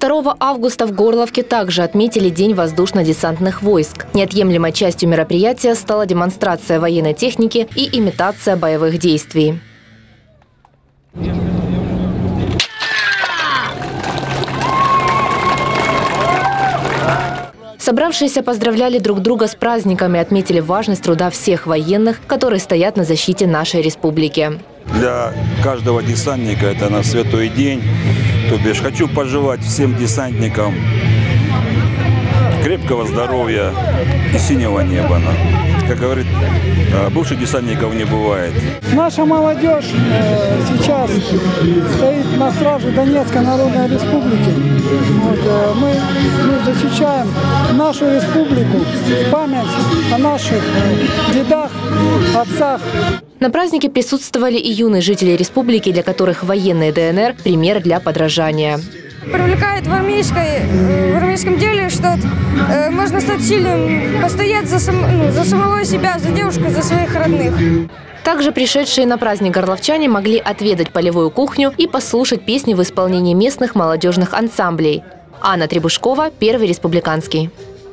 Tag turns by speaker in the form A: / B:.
A: 2 августа в Горловке также отметили День воздушно-десантных войск. Неотъемлемой частью мероприятия стала демонстрация военной техники и имитация боевых действий. Собравшиеся поздравляли друг друга с праздниками, отметили важность труда всех военных, которые стоят на защите нашей республики.
B: Для каждого десантника это на святой день. То бишь, хочу пожелать всем десантникам крепкого здоровья и синего неба. Как говорит, э, бывших десантников не бывает.
C: Наша молодежь э, сейчас стоит на страже Донецкой Народной Республики. Вот, э, мы, мы защищаем нашу республику, память о наших дедах, отцах.
A: На празднике присутствовали и юные жители республики, для которых военные ДНР – пример для подражания
D: привлекает в, армейской, в армейском деле, что э, можно стать сильным, постоять за, сам, ну, за самого себя, за девушку, за своих родных.
A: Также пришедшие на праздник горловчане могли отведать полевую кухню и послушать песни в исполнении местных молодежных ансамблей. Анна Требушкова, Первый республиканский.